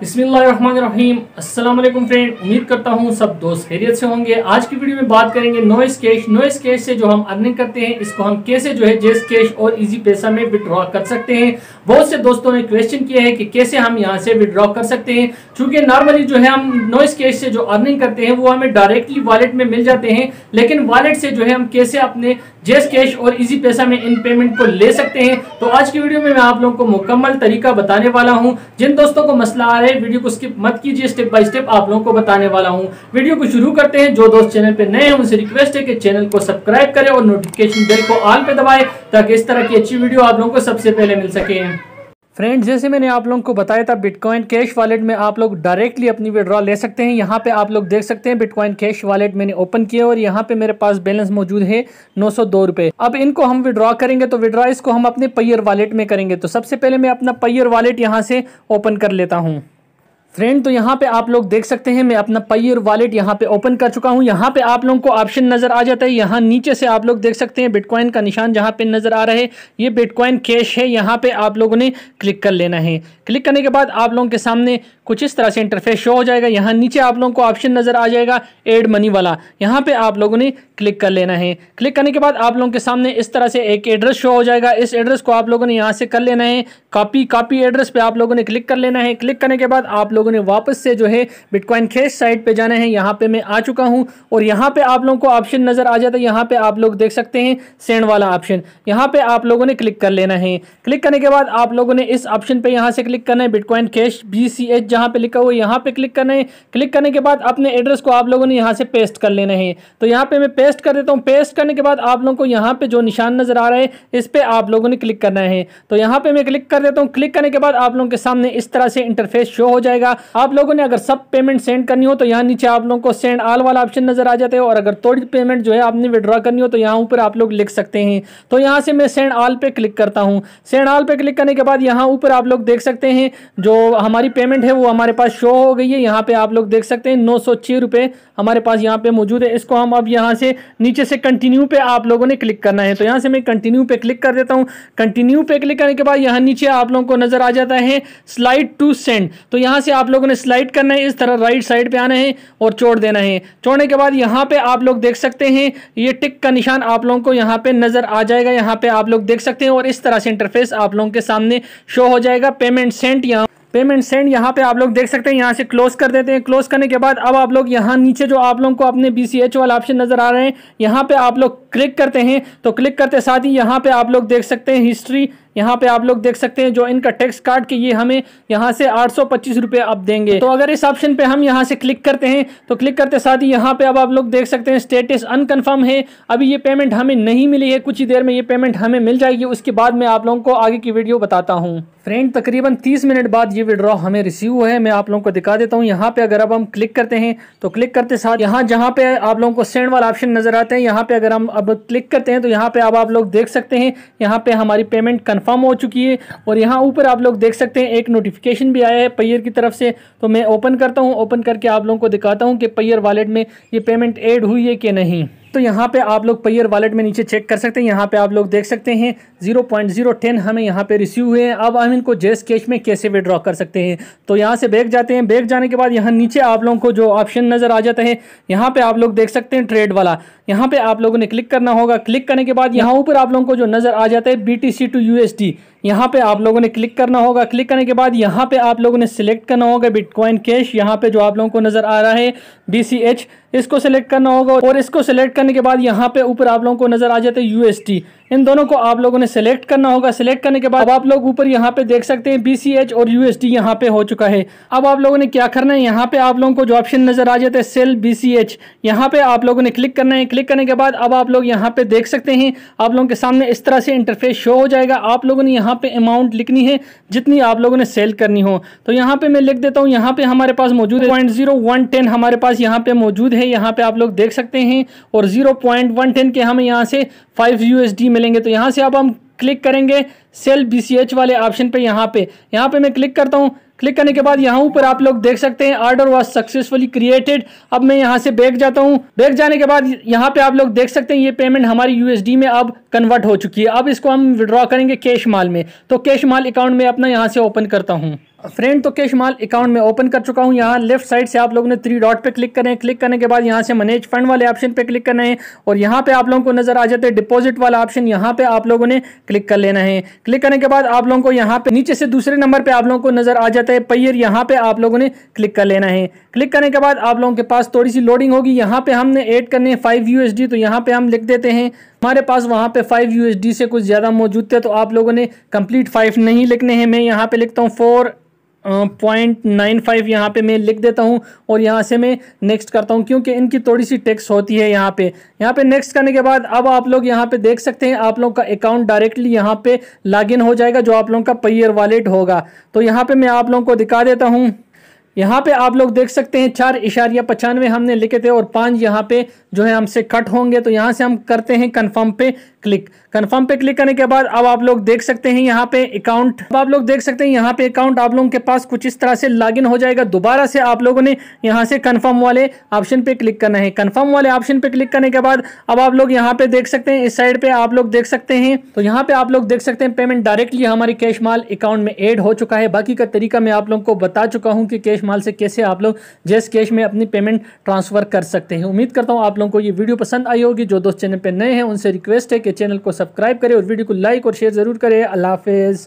बिस्मिल्लाहिर्रहमानिर्रहीम। अस्सलाम वालेकुम फ्रेंड, उम्मीद करता हूँ सब दोस्त खैरियत से होंगे। आज की वीडियो में बात करेंगे नॉइस कैश। नॉइस कैश से जो हम अर्निंग करते हैं, इसको हम कैसे जो है जेस कैश और इजी पैसा में विड्रॉ कर सकते हैं। बहुत से दोस्तों ने क्वेश्चन किया है कि कैसे हम यहाँ से विड्रॉ कर सकते हैं। चूँकि नॉर्मली जो है हम नॉइस कैश से जो अर्निंग करते हैं, वो हमें डायरेक्टली वॉलेट में मिल जाते हैं। लेकिन वॉलेट से जो है हम कैसे अपने जेस कैश और इजी पैसा में इन पेमेंट को ले सकते हैं। तो आज की वीडियो में मैं आप लोगों को मुकम्मल तरीका बताने वाला हूँ। जिन दोस्तों को मसला आ रहा है वीडियो को स्किप मत कीजिए स्टेप बाय स्टेप आप लोगों को बताने वाला हूँ। वीडियो को शुरू करते हैं। जो दोस्त चैनल पर नए हैं, उनसे रिक्वेस्ट है कि चैनल को सब्सक्राइब करें और नोटिफिकेशन बेल को ऑल पे दबाए, ताकि इस तरह की अच्छी वीडियो आप लोगों को सबसे पहले मिल सके। फ्रेंड्स जैसे मैंने आप लोगों को बताया था बिटकॉइन कैश वॉलेट में आप लोग डायरेक्टली अपनी विड्रॉ ले सकते हैं। यहाँ पे आप लोग देख सकते हैं बिटकॉइन कैश वॉलेट मैंने ओपन किया और यहाँ पे मेरे पास बैलेंस मौजूद है नौ सौ दो रुपये अब इनको हम विड्रॉ करेंगे तो विड्रॉ इसको हम अपने पेयर वॉलेट में करेंगे। तो सबसे पहले मैं अपना पेयर वॉलेट यहाँ से ओपन कर लेता हूँ। फ्रेंड तो यहाँ पे आप लोग देख सकते हैं, मैं अपना पैयर वॉलेट यहाँ पे ओपन कर चुका हूँ। यहाँ पे आप लोगों को ऑप्शन नज़र आ जाता है। यहाँ नीचे से आप लोग देख सकते हैं बिटकॉइन का निशान जहाँ पे नज़र आ रहा है। ये बिटकॉइन कैश है। यहाँ पे आप लोगों ने क्लिक कर लेना है। क्लिक करने के बाद आप लोगों के सामने कुछ इस तरह से इंटरफेस शो हो जाएगा। यहाँ नीचे आप लोगों को ऑप्शन नज़र आ जाएगा एड मनी वाला। यहाँ पे आप लोगों ने क्लिक कर लेना है। क्लिक करने के बाद आप लोगों के सामने इस तरह से एक एड्रेस शो हो जाएगा। इस एड्रेस को आप लोगों ने यहाँ से कर लेना है। कॉपी कॉपी एड्रेस पे आप लोगों ने क्लिक कर लेना है। क्लिक करने के बाद आप लोगों ने वापस से जो है बिटकॉइन कैश साइट पे जाना है। यहाँ पे मैं आ चुका हूँ और यहाँ पे आप लोगों को ऑप्शन नज़र आ जाता है। यहाँ पे आप लोग देख सकते हैं सेंड वाला ऑप्शन यहाँ पे आप लोगों ने क्लिक कर लेना है। क्लिक करने के बाद आप लोगों ने इस ऑप्शन पे यहाँ से क्लिक करना है। Bitcoin cash B C H जहाँ पे लिखा हुआ है, यहाँ पे क्लिक करना है। क्लिक करने के बाद अपने एड्रेस को आप लोगों ने यहाँ से पेस्ट कर लेना है। तो यहाँ पे मैं पेस्ट कर देता हूँ। पेस्ट करने के बाद आप लोगों को यहाँ पे जो निशान नज़र आ रहा है, इस पे आप लोगों ने क्लिक करना है। तो यहाँ पे मैं क्लिक कर देता हूँ। क्लिक करने के बाद आप लोगों के सामने इस तरह से इंटरफेस शो हो जाएगा। आप लोगों ने अगर सब पेमेंट सेंड करनी हो तो यहाँ नीचे आप लोगों को सेंड आल वाला ऑप्शन नज़र आ जाता है और अगर थोड़ी पेमेंट जो है आपने विड्रॉ करनी हो तो यहाँ ऊपर आप लोग लिख सकते हैं। तो यहाँ से मैं सेंड आल पे क्लिक करता हूँ। सेंड आल पे क्लिक करने के बाद यहाँ ऊपर आप लोग देख सकते हैं जो हमारी पेमेंट है वो हमारे पास शो हो गई है। यहाँ पे आप लोग देख सकते हैं नौ हमारे पास यहाँ पे मौजूद है। इसको हम अब यहाँ से नीचे से कंटिन्यू पे आप लोगों ने क्लिक करना है। तो यहाँ से मैं कंटिन्यू पे क्लिक कर देता हूँ। कंटिन्यू पे क्लिक करने के बाद यहाँ नीचे आप लोगों को नज़र आ जाता है स्लाइड टू सेंड तो यहाँ से आप लोगों ने स्लाइड करना है, इस तरह राइट साइड पे आना है और छोड़ देना है। छोड़ने के बाद यहाँ पे आप लोग देख सकते हैं, ये टिक का निशान आप लोगों को यहाँ पे नज़र आ जाएगा। यहाँ पे आप लोग देख सकते हैं और इस तरह से इंटरफेस आप लोगों के सामने शो हो जाएगा। पेमेंट सेंट यहाँ पेमेंट सेंड यहाँ पे आप लोग देख सकते हैं, यहाँ से क्लोज कर देते हैं। क्लोज करने के बाद अब आप लोग यहाँ नीचे जो आप लोगों को अपने बी वाला ऑप्शन नज़र आ रहे हैं, यहाँ पे आप लोग क्लिक करते हैं तो क्लिक करते साथ ही यहाँ पे आप लोग देख सकते हैं हिस्ट्री यहाँ पे आप लोग देख सकते हैं जो इनका टैक्स काट के ये हमें यहाँ से आठ सौ पच्चीस रुपये अब देंगे। तो अगर इस ऑप्शन पे हम यहाँ से क्लिक करते हैं तो क्लिक करते साथ ही यहाँ पे अब आप लोग देख सकते हैं स्टेटस अनकन्फर्म है। अभी ये पेमेंट हमें नहीं मिली है, कुछ ही देर में ये पेमेंट हमें मिल जाएगी, उसके बाद मैं आप लोगों को आगे की वीडियो बताता हूँ। फ्रेंड तकरीबन 30 मिनट बाद ये विड्रॉ हमें रिसीव हुआ है, मैं आप लोगों को दिखा देता हूँ। यहाँ पे अगर अब हम क्लिक करते हैं तो क्लिक करते साथ यहाँ जहाँ पे आप लोगों को सेंड वाला ऑप्शन नज़र आता है, यहाँ पे अगर हम अब क्लिक करते हैं तो यहाँ पे अब आप लोग देख सकते हैं, यहाँ पे हमारी पेमेंट कंफर्म हो चुकी है और यहाँ ऊपर आप लोग देख सकते हैं, एक नोटिफिकेशन भी आया है पैयर की तरफ़ से। तो मैं ओपन करता हूँ ओपन करके आप लोगों को दिखाता हूँ कि पैयर वॉलेट में ये पेमेंट एड हुई है कि नहीं। तो यहाँ पे आप लोग पैयर वॉलेट में नीचे चेक कर सकते हैं। यहाँ पे आप लोग देख सकते हैं ज़ीरो पॉइंट ज़ीरो टेन हमें यहाँ पे रिसीव हुए हैं। अब हम इनको जेस कैश में कैसे विड्रॉ कर सकते हैं? तो यहाँ से बैग जाते हैं। बैग जाने के बाद यहाँ नीचे आप लोगों को जो ऑप्शन नज़र आ जाता है, यहाँ पे आप लोग देख सकते हैं ट्रेड वाला। यहाँ पे आप लोगों ने क्लिक करना होगा। क्लिक करने के बाद यहाँ ऊपर आप लोगों को जो नज़र आ जाता है बी टी यू यहाँ पे आप लोगों ने क्लिक करना होगा क्लिक करने के बाद यहाँ पे आप लोगों ने सिलेक्ट करना होगा बिटकॉइन कैश यहाँ पे जो आप लोगों को नज़र आ रहा है बीसीएच इसको सिलेक्ट करना होगा और इसको सिलेक्ट करने के बाद यहाँ पे ऊपर आप लोगों को नज़र आ जाता है यूएसटी इन दोनों को आप लोगों ने सिलेक्ट करना होगा सिलेक्ट करने के बाद आप लोग ऊपर यहाँ पे देख सकते हैं बीसीएच और यूएसडी यहाँ पे हो चुका है अब आप लोगों ने क्या करना है यहाँ पे आप लोगों को जो ऑप्शन नज़र आ जाता है सेल बी बीसीएच यहाँ पे आप लोगों ने क्लिक करना है क्लिक करने के बाद अब आप लोग यहाँ पे देख सकते हैं आप लोगों के सामने इस तरह से इंटरफेस शो हो जाएगा आप लोगों ने यहाँ पे अमाउंट लिखनी है, जितनी आप लोगों ने सेल करनी हो। तो यहाँ पे मैं लिख देता हूँ, यहाँ पे हमारे पास मौजूद है पॉइंट ज़ीरो वन टेन हमारे पास यहाँ पे मौजूद है, यहाँ पे आप लोग देख सकते हैं, और ज़ीरो पॉइंट वन टेन के हमें यहाँ से फाइव यूएसडी मिलेंगे। तो यहाँ से अब हम क्लिक करेंगे सेल बीसीएच वाले ऑप्शन पे यहाँ पे। यहाँ पे मैं क्लिक करता हूँ क्लिक करने के बाद यहाँ ऊपर आप लोग देख सकते हैं ऑर्डर वॉज़ सक्सेसफुली क्रिएटेड अब मैं यहाँ से बैग जाता हूँ। बैग जाने के बाद यहाँ पे आप लोग देख सकते हैं, ये पेमेंट हमारी यूएसडी में अब कन्वर्ट हो चुकी है। अब इसको हम विड्रॉ करेंगे कैश माल में। तो कैश माल अकाउंट में अपना यहाँ से ओपन करता हूँ। फ्रेंड तो कैश माल अकाउंट में ओपन कर चुका हूँ यहाँ। लेफ़्ट साइड से आप लोगों ने थ्री डॉट पे क्लिक करें क्लिक करने के बाद यहाँ से मैनेज फंड वाले ऑप्शन पे क्लिक करना है। और यहाँ पे आप लोगों को नज़र आ जाते हैं डिपॉजिट वाला ऑप्शन यहाँ पे आप लोगों ने क्लिक कर लेना है। क्लिक करने के बाद आप लोगों को यहाँ पे नीचे से दूसरे नंबर पे आप लोगों को नज़र आ जाता है पैयर यहाँ पे आप लोगों ने क्लिक कर लेना है। क्लिक करने के बाद आप लोगों के पास थोड़ी सी लोडिंग होगी। यहाँ पे हमने ऐड करने फाइव यू तो यहाँ पे हम लिख देते हैं, हमारे पास वहाँ पे फाइव यू से कुछ ज़्यादा मौजूद थे। तो आप लोगों ने कंप्लीट फाइव नहीं लिखने हैं। मैं यहाँ पे लिखता हूँ फोर पॉइंट नाइन फाइव यहाँ पे मैं लिख देता हूँ और यहाँ से मैं नेक्स्ट करता हूँ, क्योंकि इनकी थोड़ी सी टैक्स होती है यहाँ पे। यहाँ पे नेक्स्ट करने के बाद अब आप लोग यहाँ पे देख सकते हैं, आप लोग का अकाउंट डायरेक्टली यहाँ पे लॉगिन हो जाएगा, जो आप लोगों का पेयर वॉलेट होगा। तो यहाँ पे मैं आप लोगों को दिखा देता हूँ। यहाँ पे आप लोग देख सकते हैं, चार इशारिया पचानवे हमने लिखे थे और पाँच यहाँ पे जो है हमसे कट होंगे। तो यहाँ से हम करते हैं कन्फर्म पे। क्लिक। कन्फर्म पे क्लिक करने के बाद अब आप लोग देख सकते हैं यहाँ पे अकाउंट अब आप लोग देख सकते हैं यहाँ पे अकाउंट आप लोगों के पास कुछ इस तरह से लॉगिन हो जाएगा। दोबारा से आप लोगों ने यहाँ से कन्फर्म वाले ऑप्शन पे क्लिक करना है। कन्फर्म वाले ऑप्शन पे क्लिक करने के बाद अब आप लोग यहाँ पे देख सकते हैं, इस साइड पे आप लोग देख सकते हैं। तो यहाँ पे आप लोग देख सकते हैं पेमेंट डायरेक्टली हमारी कैश माल अकाउंट में एड हो चुका है। बाकी का तरीका मैं आप लोगों को बता चुका हूँ कि कैश माल से कैसे आप लोग जैस कैश में अपनी पेमेंट ट्रांसफ़र कर सकते हैं। उम्मीद करता हूँ आप लोगों को ये वीडियो पसंद आई होगी। जो दोस्त चैनल पर नए हैं, उनसे रिक्वेस्ट है कि चैनल को सब्सक्राइब करें और वीडियो को लाइक और शेयर ज़रूर करें। अल्लाह हाफिज़।